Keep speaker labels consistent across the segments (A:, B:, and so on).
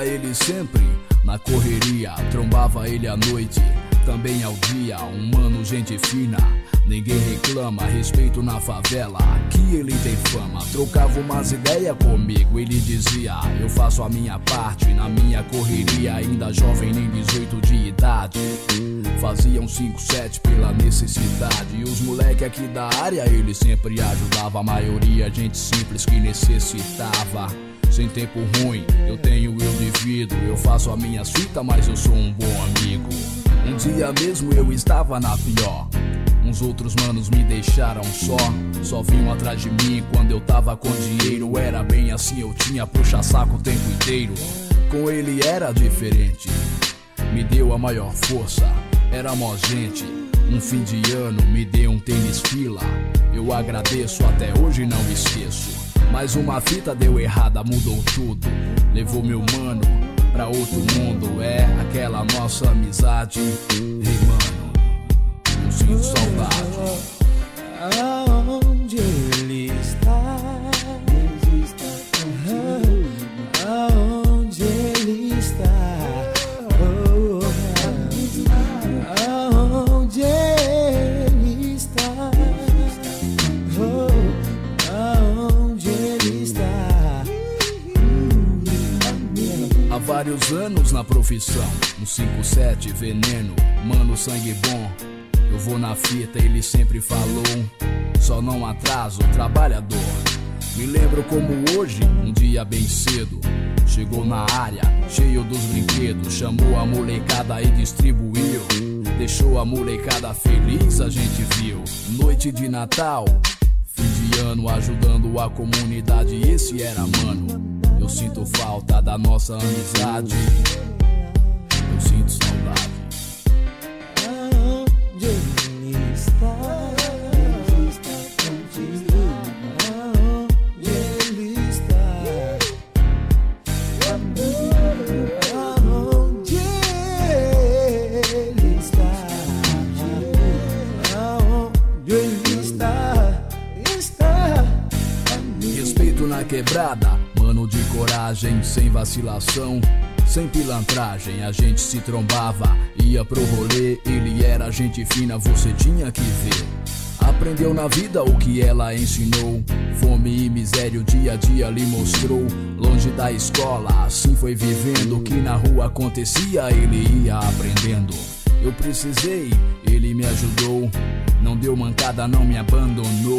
A: ele sempre na correria. Trombava ele à noite, também ao dia. Um mano, gente fina. Ninguém reclama, respeito na favela. Aqui ele tem fama. Trocava umas ideias comigo. Ele dizia: Eu faço a minha parte na minha correria. Ainda jovem, nem 18 de idade. Fazia um 5-7 pela necessidade. E os moleque aqui da área ele sempre ajudava. A maioria, gente simples que necessitava. Sem tempo ruim, eu tenho, eu divido. Eu faço a minha fita, mas eu sou um bom amigo. Um dia mesmo eu estava na pior. Uns outros manos me deixaram só. Só vinham atrás de mim quando eu tava com dinheiro. Era bem assim, eu tinha puxa-saco o tempo inteiro. Com ele era diferente. Me deu a maior força. Era mó gente. Um fim de ano me deu um tênis fila. Eu agradeço, até hoje não esqueço. Mas uma fita deu errada, mudou tudo. Levou meu mano pra outro mundo. É aquela nossa amizade. Ei, mano, eu sinto saudade. Vários anos na profissão, um 5-7, veneno, mano, sangue bom. Eu vou na fita, ele sempre falou. Só não atraso, trabalhador. Me lembro como hoje, um dia bem cedo. Chegou na área, cheio dos brinquedos. Chamou a molecada e distribuiu. Deixou a molecada feliz, a gente viu. Noite de Natal, fim de ano ajudando a comunidade. Esse era mano. Eu sinto falta da nossa amizade. Eu sinto saudade. Coragem, sem vacilação, sem pilantragem. A gente se trombava, ia pro rolê, ele era gente fina, você tinha que ver. Aprendeu na vida o que ela ensinou. Fome e miséria o dia a dia lhe mostrou. Longe da escola, assim foi vivendo. O que na rua acontecia, ele ia aprendendo. Eu precisei, ele me ajudou. Não deu mancada, não me abandonou.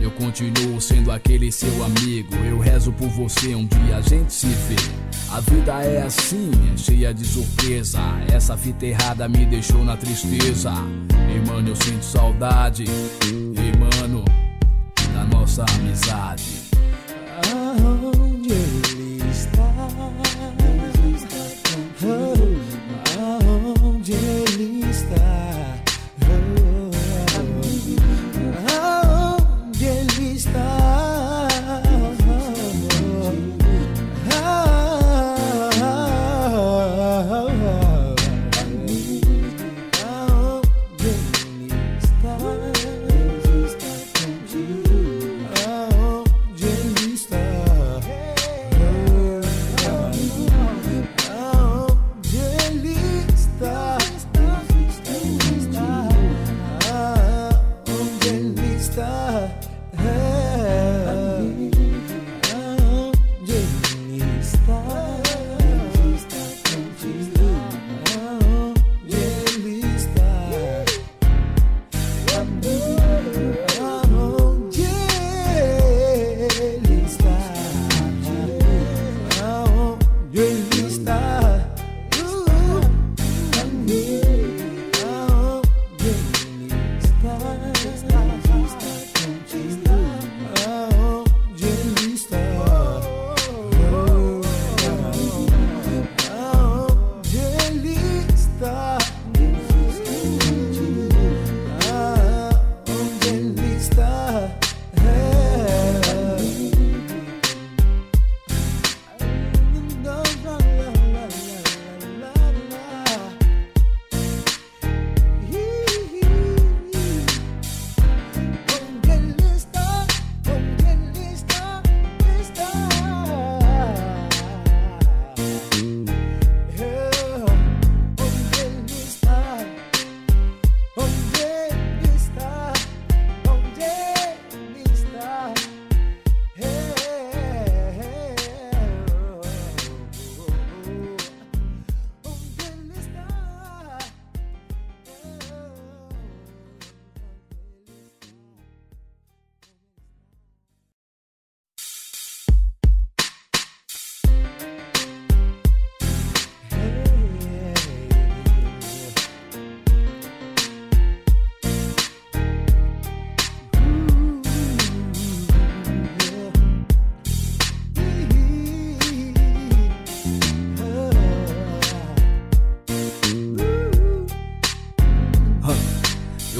A: Eu continuo sendo aquele seu amigo. Eu rezo por você, um dia a gente se vê. A vida é assim, é cheia de surpresa. Essa fita errada me deixou na tristeza. Ei, mano, eu sinto saudade. Ei, mano, da nossa amizade.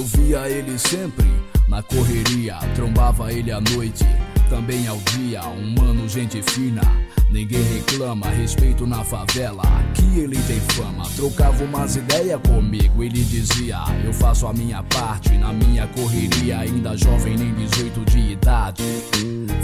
A: Via ele sempre na correria, trombava ele à noite, também ao dia. Um mano, gente fina, ninguém reclama. Respeito na favela, aqui ele tem fama. Trocava umas ideias comigo, ele dizia: Eu faço a minha parte na minha correria, ainda jovem, nem 18 de idade.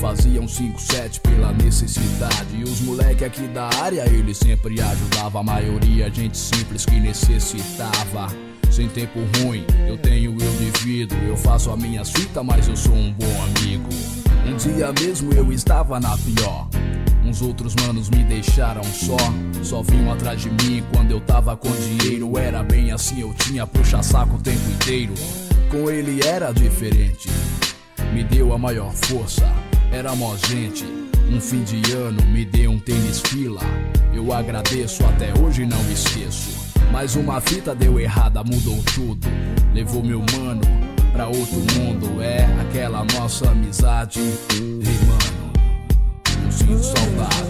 A: Fazia um 5-7 pela necessidade. E os moleque aqui da área, ele sempre ajudava. A maioria, gente simples que necessitava sem tempo ruim. Eu tenho eu divido, eu faço a minha fita, mas eu sou um bom amigo. Um dia mesmo eu estava na pior. Uns outros manos me deixaram só. Só vinham atrás de mim quando eu tava com dinheiro. Era bem assim, eu tinha puxa-saco o tempo inteiro. Com ele era diferente. Me deu a maior força. Era mó gente. Um fim de ano me deu um tênis fila. Eu agradeço até hoje não esqueço. Mas uma fita deu errada, mudou tudo. Levou meu mano pra outro mundo. É aquela nossa amizade. Ei, mano, eu sinto saudade.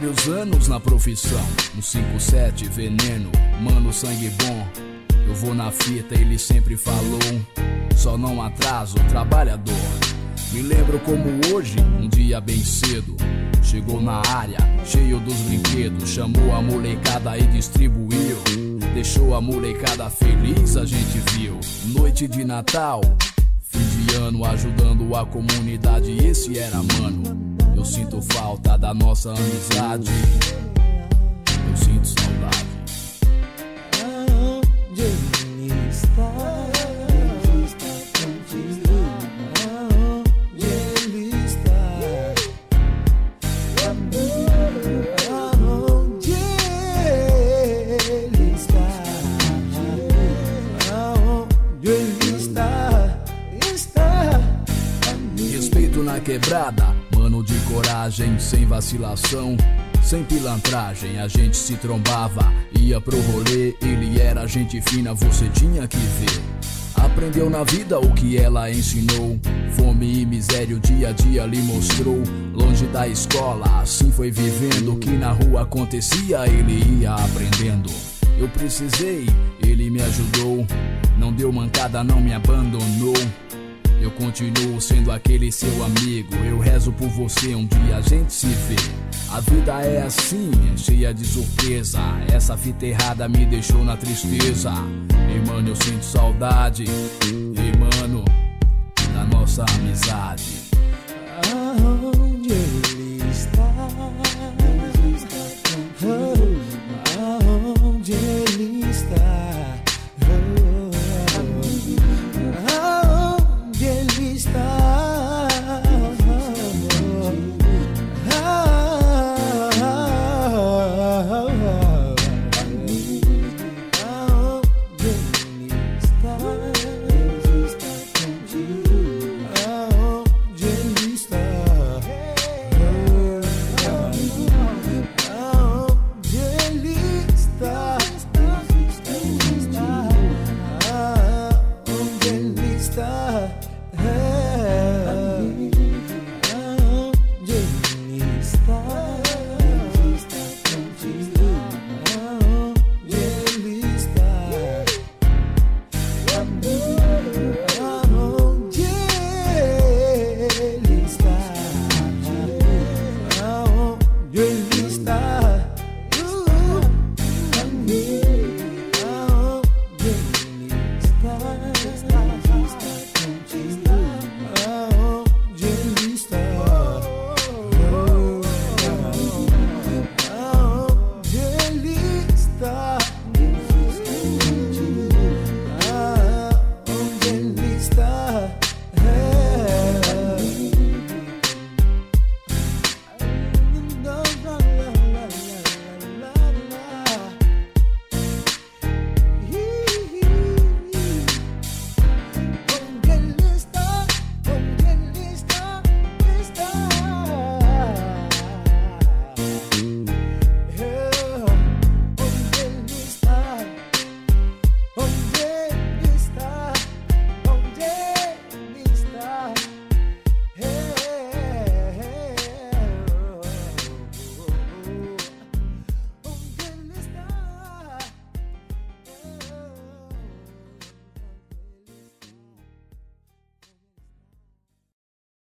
A: Vários anos na profissão, no 57 veneno, mano sangue bom. Eu vou na fita, ele sempre falou, só não atraso, trabalhador. Me lembro como hoje, um dia bem cedo, chegou na área, cheio dos brinquedos, chamou a molecada e distribuiu. Deixou a molecada feliz, a gente viu. Noite de Natal, fim de ano ajudando a comunidade, esse era mano. Eu sinto falta da nossa amizade. Eu sinto saudade. Sem vacilação, sem pilantragem. A gente se trombava, ia pro rolê, ele era gente fina, você tinha que ver. Aprendeu na vida o que ela ensinou. Fome e miséria o dia a dia lhe mostrou. Longe da escola, assim foi vivendo. O que na rua acontecia, ele ia aprendendo. Eu precisei, ele me ajudou. Não deu mancada, não me abandonou. Eu continuo sendo aquele seu amigo. Eu rezo por você, um dia a gente se vê. A vida é assim, é cheia de surpresa. Essa fita errada me deixou na tristeza. Ei, mano, eu sinto saudade. Ei, mano, da nossa amizade.
B: Aonde